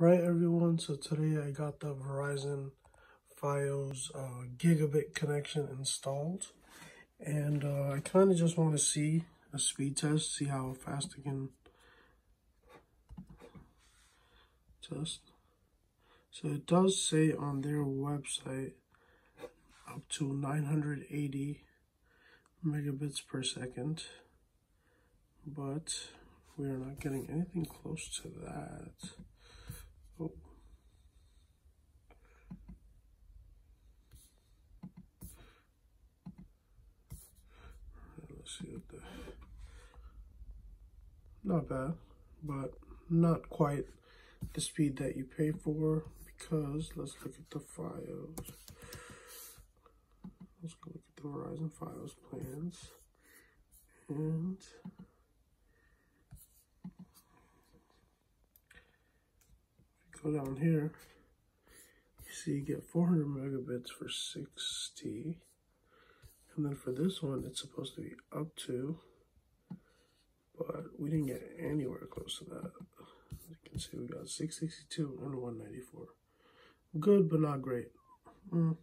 Right everyone, so today I got the Verizon Fios uh, gigabit connection installed and uh, I kind of just want to see a speed test, see how fast I can test. So it does say on their website up to 980 megabits per second, but we are not getting anything close to that. Oh. Let's see what the not bad, but not quite the speed that you pay for because let's look at the Fios. Let's go look at the Verizon Fios plans. And go down here, you see you get 400 megabits for 60. And then for this one, it's supposed to be up to, but we didn't get anywhere close to that. As you can see, we got 662 and 194. Good, but not great. Mm.